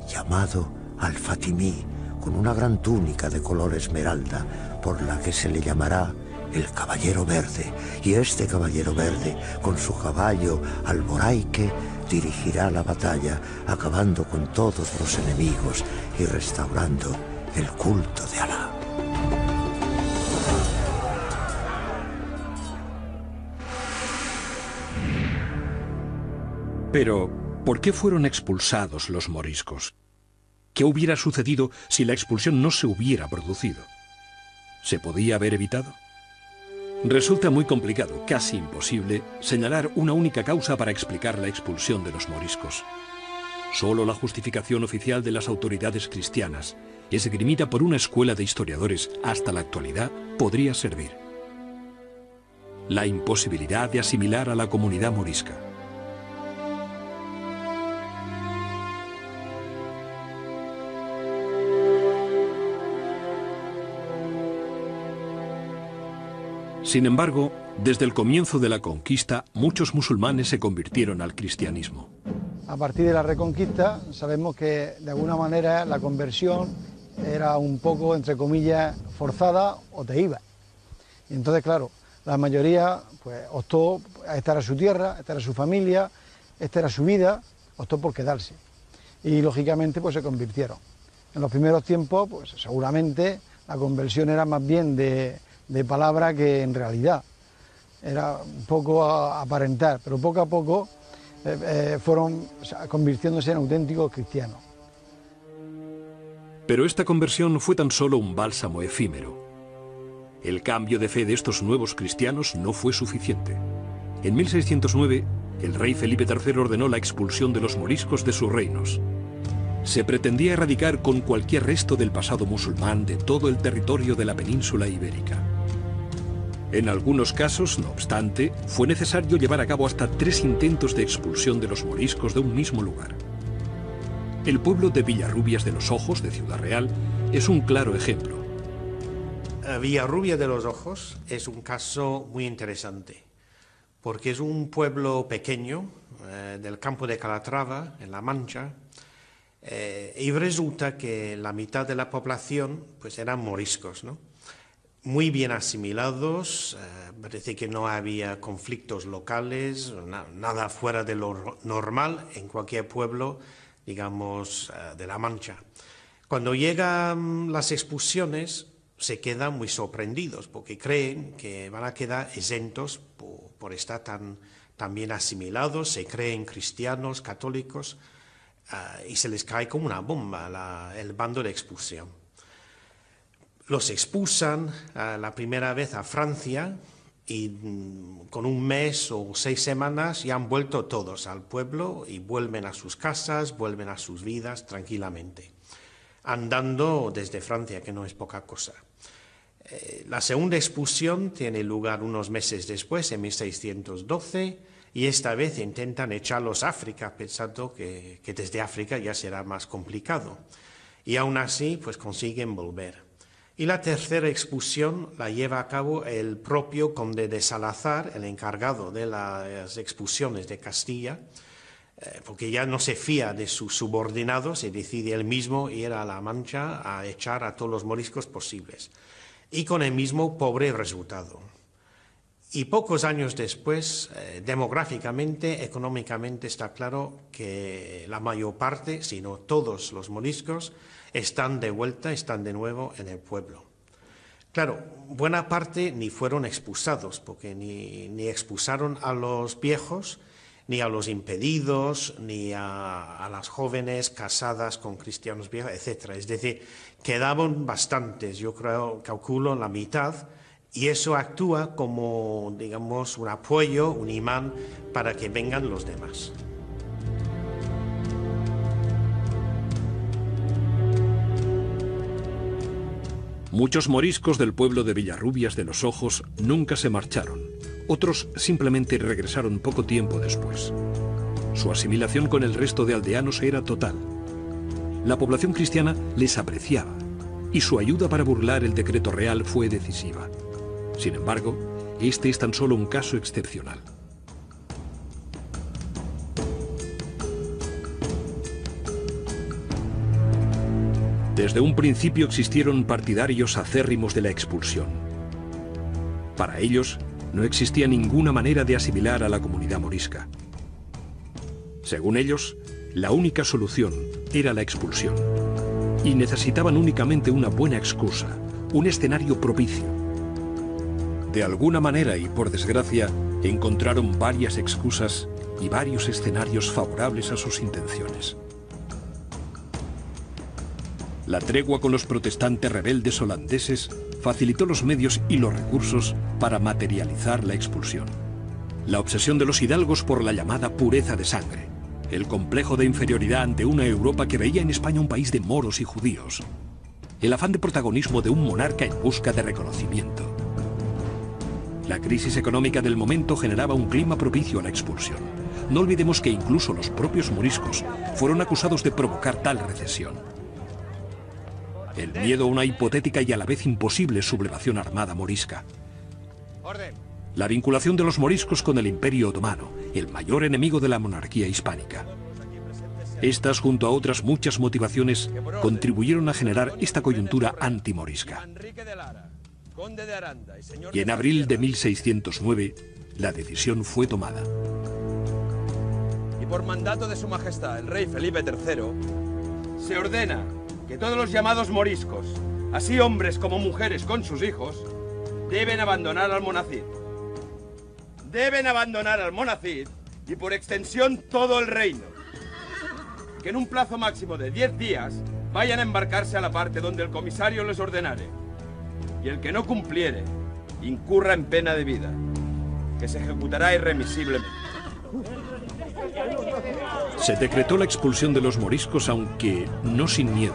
llamado Al-Fatimí, con una gran túnica de color esmeralda, por la que se le llamará el Caballero Verde. Y este Caballero Verde, con su caballo alboraique, dirigirá la batalla, acabando con todos los enemigos y restaurando el culto de Alá. Pero, ¿por qué fueron expulsados los moriscos? ¿Qué hubiera sucedido si la expulsión no se hubiera producido? ¿Se podía haber evitado? Resulta muy complicado, casi imposible, señalar una única causa para explicar la expulsión de los moriscos. Solo la justificación oficial de las autoridades cristianas, esgrimida por una escuela de historiadores hasta la actualidad, podría servir. La imposibilidad de asimilar a la comunidad morisca. Sin embargo, desde el comienzo de la conquista, muchos musulmanes se convirtieron al cristianismo. A partir de la reconquista, sabemos que de alguna manera la conversión era un poco, entre comillas, forzada o te iba. Y entonces, claro, la mayoría pues, optó, esta era su tierra, esta era su familia, esta era su vida, optó por quedarse. Y lógicamente pues se convirtieron. En los primeros tiempos, pues seguramente la conversión era más bien de, de palabra que en realidad era un poco aparentar, pero poco a poco eh, eh, fueron convirtiéndose en auténticos cristianos. Pero esta conversión fue tan solo un bálsamo efímero. El cambio de fe de estos nuevos cristianos no fue suficiente. En 1609, el rey Felipe III ordenó la expulsión de los moriscos de sus reinos. Se pretendía erradicar con cualquier resto del pasado musulmán de todo el territorio de la península ibérica. En algunos casos, no obstante, fue necesario llevar a cabo hasta tres intentos de expulsión de los moriscos de un mismo lugar. El pueblo de Villarrubias de los Ojos, de Ciudad Real, es un claro ejemplo. Villarrubia de los Ojos es un caso muy interesante, porque es un pueblo pequeño eh, del campo de Calatrava, en La Mancha, eh, y resulta que la mitad de la población pues eran moriscos, ¿no? Muy bien asimilados, eh, parece que no había conflictos locales, nada fuera de lo normal en cualquier pueblo, digamos, de La Mancha. Cuando llegan las expulsiones, se quedan muy sorprendidos porque creen que van a quedar exentos por, estar tan, bien asimilados, se creen cristianos, católicos, ah, y se les cae como una bomba el bando de expulsión. Los expulsan la primera vez a Francia y mm, con un mes o seis semanas ya han vuelto todos al pueblo y vuelven a sus casas, vuelven a sus vidas tranquilamente, andando desde Francia, que no es poca cosa. Eh, la segunda expulsión tiene lugar unos meses después, en 1612, y esta vez intentan echarlos a África, pensando que, desde África ya será más complicado. Y aún así, pues consiguen volver. Y la tercera expulsión la lleva a cabo el propio conde de Salazar, el encargado de las expulsiones de Castilla, eh, porque ya no se fía de sus subordinados y decide él mismo ir a La Mancha a echar a todos los moriscos posibles y con el mismo pobre resultado. Y pocos años después, eh, demográficamente, económicamente, está claro que la mayor parte, si no todos los moriscos, están de vuelta, están de nuevo en el pueblo. Claro, buena parte ni fueron expulsados, porque ni, ni expulsaron a los viejos, ni a los impedidos, ni a, las jóvenes casadas con cristianos viejos, etc. Es decir, quedaban bastantes, yo creo, calculo la mitad, y eso actúa como, digamos, un apoyo, un imán para que vengan los demás. Muchos moriscos del pueblo de Villarrubias de los Ojos nunca se marcharon. Otros simplemente regresaron poco tiempo después. Su asimilación con el resto de aldeanos era total la población cristiana les apreciaba y su ayuda para burlar el decreto real fue decisiva. Sin embargo, este es tan solo un caso excepcional. Desde un principio existieron partidarios acérrimos de la expulsión. Para ellos, no existía ninguna manera de asimilar a la comunidad morisca. Según ellos, la única solución era la expulsión. Y necesitaban únicamente una buena excusa, un escenario propicio. De alguna manera y por desgracia, encontraron varias excusas y varios escenarios favorables a sus intenciones. La tregua con los protestantes rebeldes holandeses facilitó los medios y los recursos para materializar la expulsión. La obsesión de los hidalgos por la llamada pureza de sangre, el complejo de inferioridad ante una Europa que veía en España un país de moros y judíos, el afán de protagonismo de un monarca en busca de reconocimiento. La crisis económica del momento generaba un clima propicio a la expulsión. No olvidemos que incluso los propios moriscos fueron acusados de provocar tal recesión. El miedo a una hipotética y a la vez imposible sublevación armada morisca. La vinculación de los moriscos con el Imperio Otomano, el mayor enemigo de la monarquía hispánica. Estas, junto a otras muchas motivaciones, contribuyeron a generar esta coyuntura antimorisca. Y en abril de 1609, la decisión fue tomada. Y por mandato de Su Majestad el Rey Felipe III, se ordena que todos los llamados moriscos, así hombres como mujeres con sus hijos, deben abandonar al Monacid. Deben abandonar al Monacid y por extensión todo el reino. Que en un plazo máximo de 10 días vayan a embarcarse a la parte donde el comisario les ordenare. Y el que no cumpliere, incurra en pena de vida, que se ejecutará irremisiblemente. Se decretó la expulsión de los moriscos, aunque no sin miedo.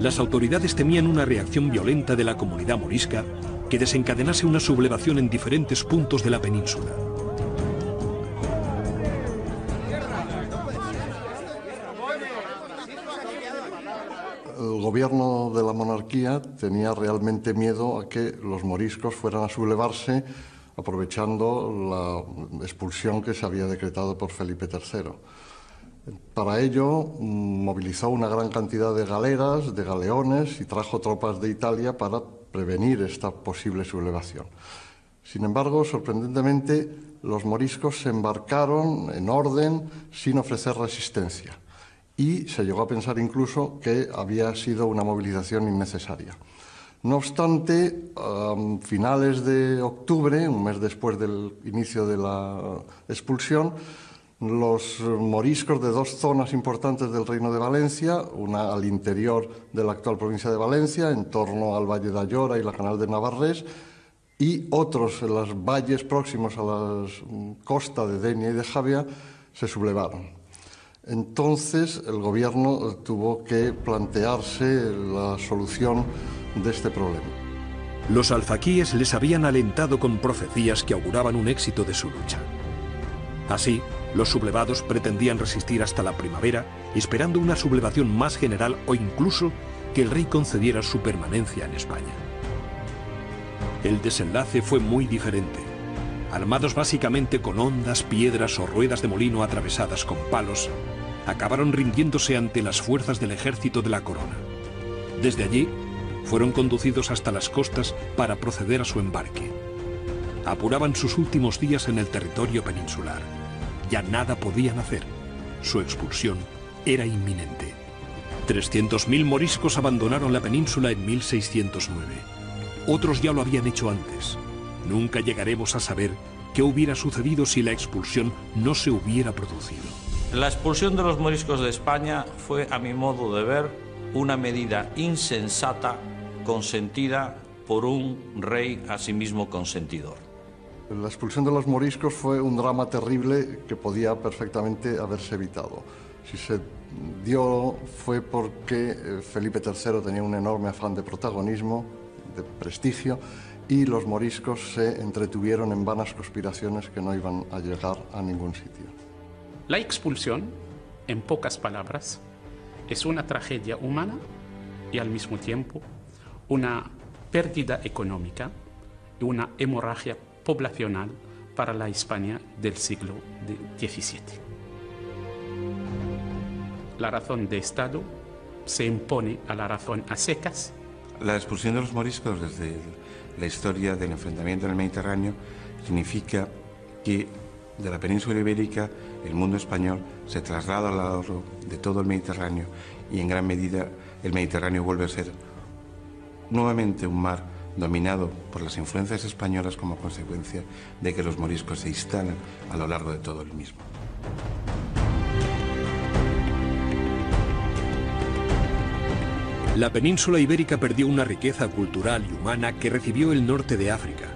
Las autoridades temían una reacción violenta de la comunidad morisca que desencadenase una sublevación en diferentes puntos de la península. gobierno de la monarquía tenía realmente miedo a que los moriscos fueran a sublevarse aprovechando la expulsión que se había decretado por Felipe III. Para ello movilizó una gran cantidad de galeras, de galeones y trajo tropas de Italia para prevenir esta posible sublevación. Sin embargo, sorprendentemente, los moriscos se embarcaron en orden sin ofrecer resistencia y se llegó a pensar incluso que había sido una movilización innecesaria. No obstante, a finales de octubre, un mes después del inicio de la expulsión, los moriscos de dos zonas importantes del Reino de Valencia, una al interior de la actual provincia de Valencia, en torno al Valle de Ayora y la Canal de Navarrés, y otros en los valles próximos a la costa de Denia y de Javia, se sublevaron. Entonces el gobierno tuvo que plantearse la solución de este problema. Los alfaquíes les habían alentado con profecías que auguraban un éxito de su lucha. Así, los sublevados pretendían resistir hasta la primavera, esperando una sublevación más general o incluso que el rey concediera su permanencia en España. El desenlace fue muy diferente. Armados básicamente con ondas, piedras o ruedas de molino atravesadas con palos, acabaron rindiéndose ante las fuerzas del ejército de la corona. Desde allí, fueron conducidos hasta las costas para proceder a su embarque. Apuraban sus últimos días en el territorio peninsular ya nada podían hacer. Su expulsión era inminente. 300.000 moriscos abandonaron la península en 1609. Otros ya lo habían hecho antes. Nunca llegaremos a saber qué hubiera sucedido si la expulsión no se hubiera producido. La expulsión de los moriscos de España fue, a mi modo de ver, una medida insensata consentida por un rey asimismo consentidor. La expulsión de los moriscos fue un drama terrible que podía perfectamente haberse evitado. Si se dio fue porque eh, Felipe III tenía un enorme afán de protagonismo, de prestigio, y los moriscos se entretuvieron en vanas conspiraciones que no iban a llegar a ningún sitio. La expulsión, en pocas palabras, es una tragedia humana y al mismo tiempo una pérdida económica y una hemorragia poblacional para la España del siglo XVII. La razón de Estado se impone a la razón a secas. La expulsión de los moriscos desde la historia del enfrentamiento en el Mediterráneo significa que de la península ibérica el mundo español se traslada al lado de todo el Mediterráneo y en gran medida el Mediterráneo vuelve a ser nuevamente un mar dominado por las influencias españolas como consecuencia de que los moriscos se instalan a lo largo de todo el mismo. La península ibérica perdió una riqueza cultural y humana que recibió el norte de África.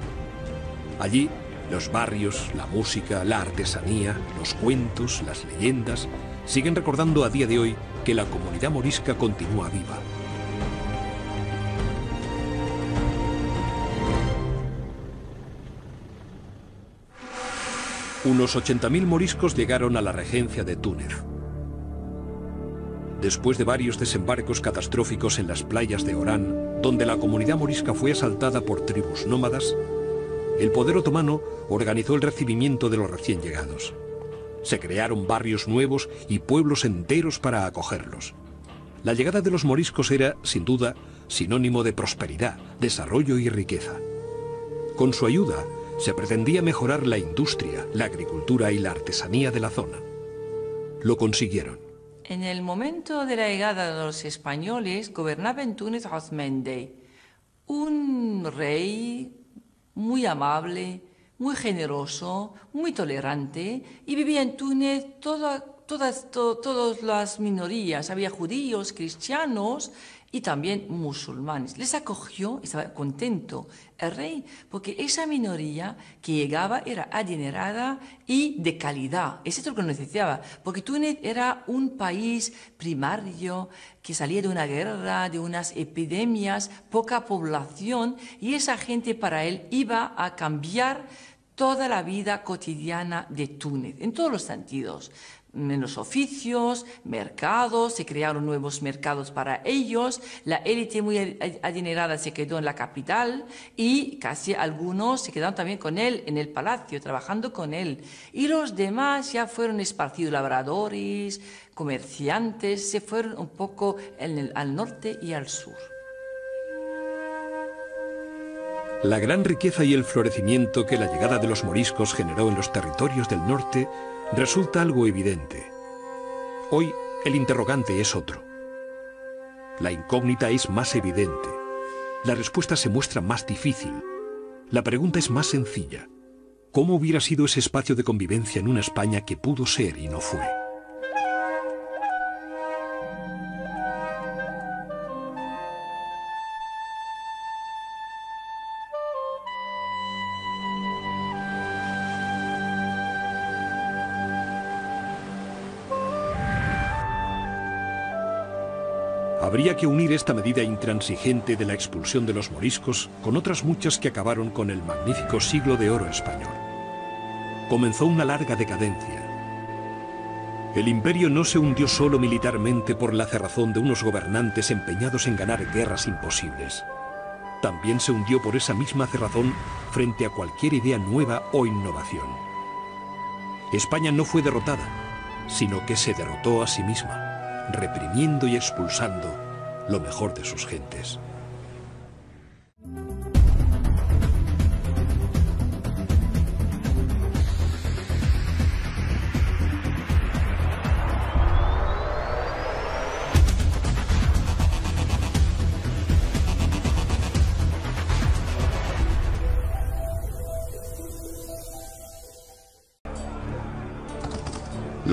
Allí, los barrios, la música, la artesanía, los cuentos, las leyendas, siguen recordando a día de hoy que la comunidad morisca continúa viva. Unos 80.000 moriscos llegaron a la regencia de Túnez. Después de varios desembarcos catastróficos en las playas de Orán, donde la comunidad morisca fue asaltada por tribus nómadas, el poder otomano organizó el recibimiento de los recién llegados. Se crearon barrios nuevos y pueblos enteros para acogerlos. La llegada de los moriscos era, sin duda, sinónimo de prosperidad, desarrollo y riqueza. Con su ayuda, se pretendía mejorar la industria, la agricultura y la artesanía de la zona. Lo consiguieron. En el momento de la llegada de los españoles gobernaba en Túnez Osmende, un rey muy amable, muy generoso, muy tolerante, y vivía en Túnez todas, todas las minorías, había judíos, cristianos y también musulmanes. Les acogió, estaba contento el rey, porque esa minoría que llegaba era adinerada y de calidad. Eso es lo que necesitaba, porque Túnez era un país primario que salía de una guerra, de unas epidemias, poca población, y esa gente para él iba a cambiar toda la vida cotidiana de Túnez, en todos los sentidos menos oficios, mercados, se crearon nuevos mercados para ellos, la élite muy adinerada se quedó en la capital y casi algunos se quedaron también con él en el palacio, trabajando con él. Y los demás ya fueron esparcidos, labradores, comerciantes, se fueron un poco al norte y al sur. La gran riqueza y el florecimiento que la llegada de los moriscos generó en los territorios del norte resulta algo evidente. Hoy el interrogante es otro. La incógnita es más evidente. La respuesta se muestra más difícil. La pregunta es más sencilla. ¿Cómo hubiera sido ese espacio de convivencia en una España que pudo ser y no fue? Habría que unir esta medida intransigente de la expulsión de los moriscos con otras muchas que acabaron con el magnífico siglo de oro español. Comenzó una larga decadencia. El imperio no se hundió solo militarmente por la cerrazón de unos gobernantes empeñados en ganar guerras imposibles. También se hundió por esa misma cerrazón frente a cualquier idea nueva o innovación. España no fue derrotada, sino que se derrotó a sí misma, reprimiendo y expulsando lo mejor de sus gentes.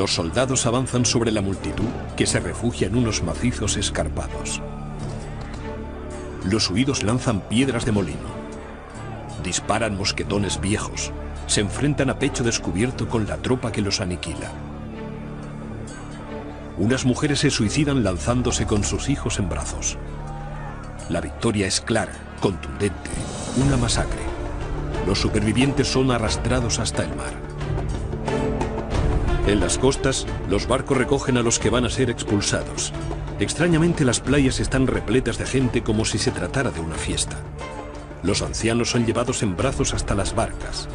Los soldados avanzan sobre la multitud que se refugia en unos macizos escarpados. Los huidos lanzan piedras de molino. Disparan mosquetones viejos. Se enfrentan a pecho descubierto con la tropa que los aniquila. Unas mujeres se suicidan lanzándose con sus hijos en brazos. La victoria es clara, contundente, una masacre. Los supervivientes son arrastrados hasta el mar. En las costas, los barcos recogen a los que van a ser expulsados. Extrañamente las playas están repletas de gente como si se tratara de una fiesta. Los ancianos son llevados en brazos hasta las barcas.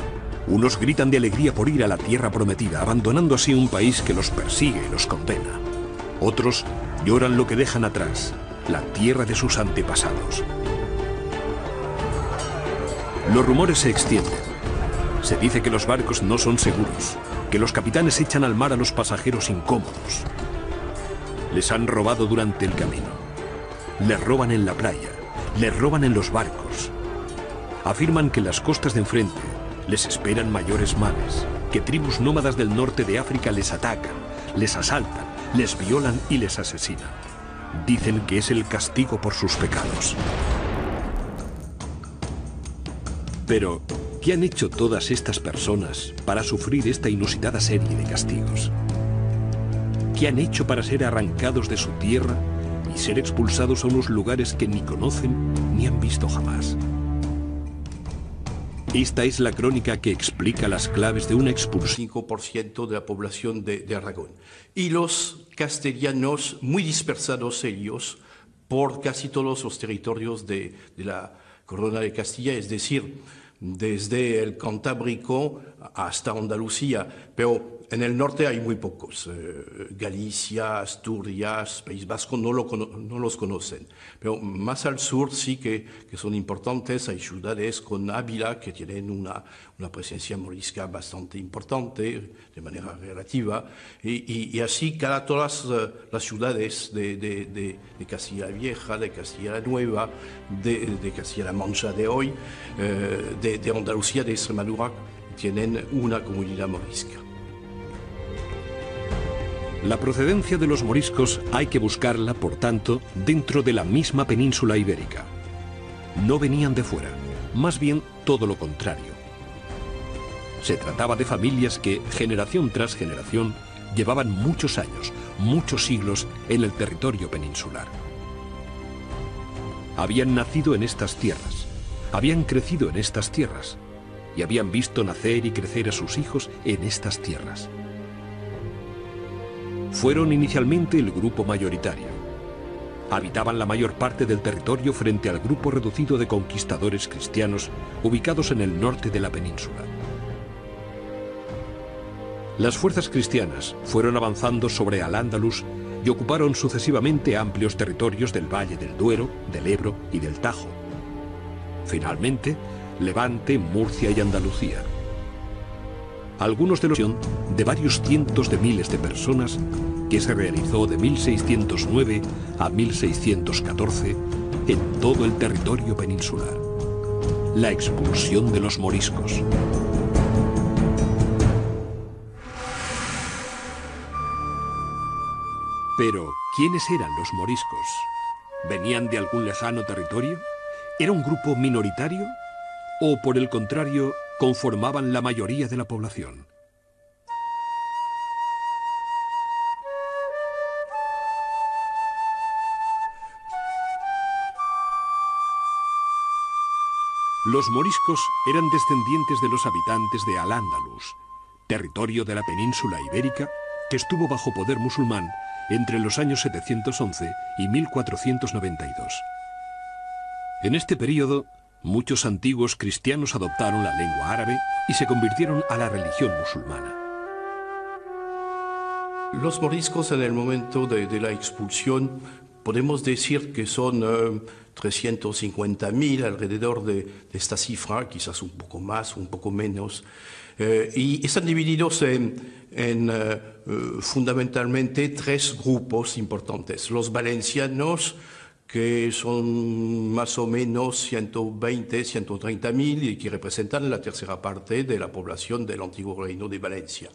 Unos gritan de alegría por ir a la tierra prometida, abandonando así un país que los persigue y los condena. Otros lloran lo que dejan atrás, la tierra de sus antepasados. Los rumores se extienden. Se dice que los barcos no son seguros, que los capitanes echan al mar a los pasajeros incómodos. Les han robado durante el camino. Les roban en la playa, les roban en los barcos. Afirman que las costas de enfrente les esperan mayores males, que tribus nómadas del norte de África les atacan, les asaltan, les violan y les asesinan. Dicen que es el castigo por sus pecados. Pero, ¿Qué han hecho todas estas personas para sufrir esta inusitada serie de castigos? ¿Qué han hecho para ser arrancados de su tierra y ser expulsados a unos lugares que ni conocen ni han visto jamás? Esta es la crónica que explica las claves de una expulsión. 5% de la población de, Aragón. Y los castellanos, muy dispersados ellos, por casi todos los territorios de, de la corona de Castilla, es decir, desde el Cantábrico hasta Andalucía, pero en el norte hay muy pocos. Eh, Galicia, Asturias, País Vasco no, los conocen. Pero más al sur sí que, que, son importantes. Hay ciudades con Ávila que tienen una, una presencia morisca bastante importante de manera relativa. Y, así cada todas eh, las ciudades de, de, de, Castilla Vieja, de Castilla Nueva, de, Castilla-La Mancha de hoy, eh, de Andalucía, de Extremadura, tienen una comunidad morisca. La procedencia de los moriscos hay que buscarla, por tanto, dentro de la misma península ibérica. No venían de fuera, más bien todo lo contrario. Se trataba de familias que, generación tras generación, llevaban muchos años, muchos siglos en el territorio peninsular. Habían nacido en estas tierras, habían crecido en estas tierras y habían visto nacer y crecer a sus hijos en estas tierras. Fueron inicialmente el grupo mayoritario. Habitaban la mayor parte del territorio frente al grupo reducido de conquistadores cristianos ubicados en el norte de la península. Las fuerzas cristianas fueron avanzando sobre Al-Ándalus y ocuparon sucesivamente amplios territorios del Valle del Duero, del Ebro y del Tajo. Finalmente, Levante, Murcia y Andalucía. Algunos de los de varios cientos de miles de personas que se realizó de 1609 a 1614 en todo el territorio peninsular. La expulsión de los moriscos. Pero, ¿quiénes eran los moriscos? ¿Venían de algún lejano territorio? ¿Era un grupo minoritario? ¿O, por el contrario, conformaban la mayoría de la población? Los moriscos eran descendientes de los habitantes de Al-Ándalus, territorio de la península ibérica que estuvo bajo poder musulmán entre los años 711 y 1492. En este periodo, muchos antiguos cristianos adoptaron la lengua árabe y se convirtieron a la religión musulmana. Los moriscos en el momento de, de la expulsión podemos decir que son uh, 350.000 alrededor de, de, esta cifra, quizás un poco más, un poco menos, uh, y están divididos en, en uh, fundamentalmente tres grupos importantes. Los valencianos, que son más o menos 120, 130 mil y que representan la tercera parte de la población del antiguo reino de Valencia.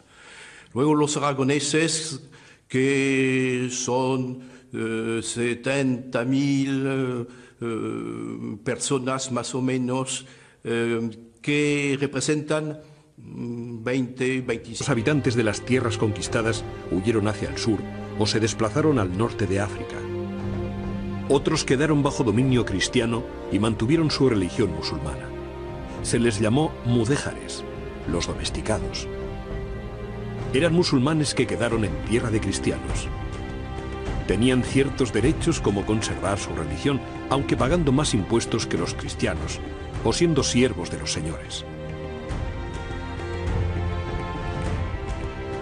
Luego los aragoneses, que son eh, 70 mil eh, personas más o menos, eh, que representan 20, 25. Los habitantes de las tierras conquistadas huyeron hacia el sur o se desplazaron al norte de África. Otros quedaron bajo dominio cristiano y mantuvieron su religión musulmana. Se les llamó mudéjares, los domesticados. Eran musulmanes que quedaron en tierra de cristianos. Tenían ciertos derechos como conservar su religión, aunque pagando más impuestos que los cristianos, o siendo siervos de los señores.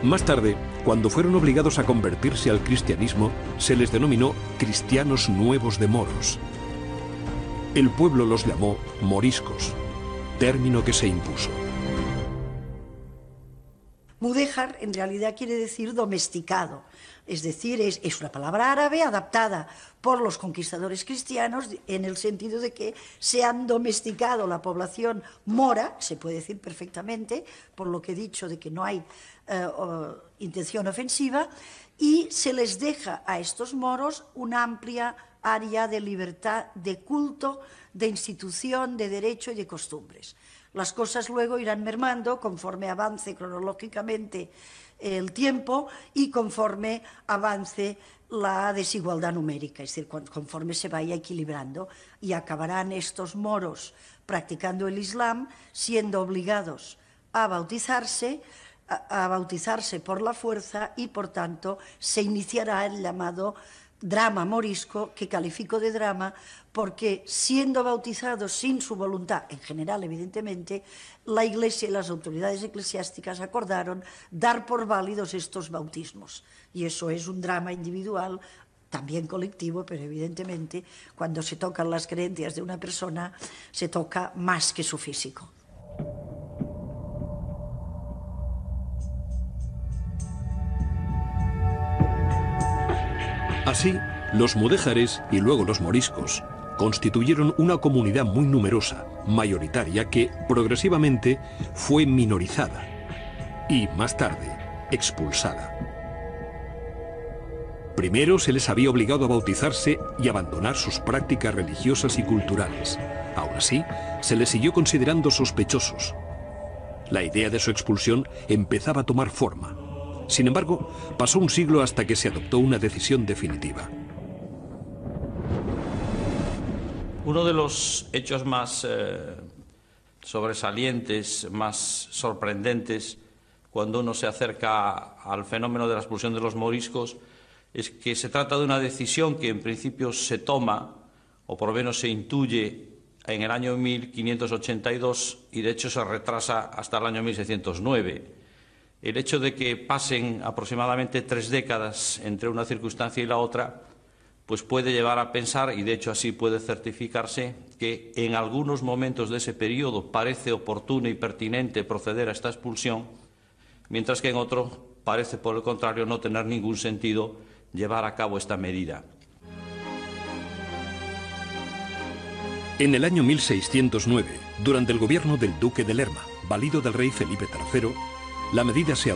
Más tarde, cuando fueron obligados a convertirse al cristianismo, se les denominó cristianos nuevos de moros. El pueblo los llamó moriscos, término que se impuso. Mudéjar en realidad quiere decir domesticado, es decir, es, es, una palabra árabe adaptada por los conquistadores cristianos en el sentido de que se han domesticado la población mora, se puede decir perfectamente, por lo que he dicho de que no hay eh, intención ofensiva, y se les deja a estos moros una amplia área de libertad de culto, de institución, de derecho y de costumbres. Las cosas luego irán mermando conforme avance cronológicamente el tiempo y conforme avance la desigualdad numérica, es decir, conforme se vaya equilibrando y acabarán estos moros practicando el Islam siendo obligados a bautizarse, a, bautizarse por la fuerza y por tanto se iniciará el llamado drama morisco, que califico de drama porque siendo bautizados sin su voluntad, en general evidentemente, la Iglesia y las autoridades eclesiásticas acordaron dar por válidos estos bautismos. Y eso es un drama individual, también colectivo, pero evidentemente cuando se tocan las creencias de una persona se toca más que su físico. Así, los mudéjares y luego los moriscos constituyeron una comunidad muy numerosa, mayoritaria, que progresivamente fue minorizada y, más tarde, expulsada. Primero se les había obligado a bautizarse y abandonar sus prácticas religiosas y culturales. Aún así, se les siguió considerando sospechosos. La idea de su expulsión empezaba a tomar forma. Sin embargo, pasó un siglo hasta que se adoptó una decisión definitiva. Uno de los hechos más eh, sobresalientes, más sorprendentes cuando uno se acerca al fenómeno de la expulsión de los moriscos es que se trata de una decisión que en principio se toma, o por lo menos se intuye, en el año 1582 y de hecho se retrasa hasta el año 1609. El hecho de que pasen aproximadamente tres décadas entre una circunstancia y la otra, pues puede llevar a pensar, y de hecho así puede certificarse, que en algunos momentos de ese periodo parece oportuno y pertinente proceder a esta expulsión, mientras que en otro parece, por el contrario, no tener ningún sentido llevar a cabo esta medida. En el año 1609, durante el gobierno del duque de Lerma, valido del rey Felipe III, la medida se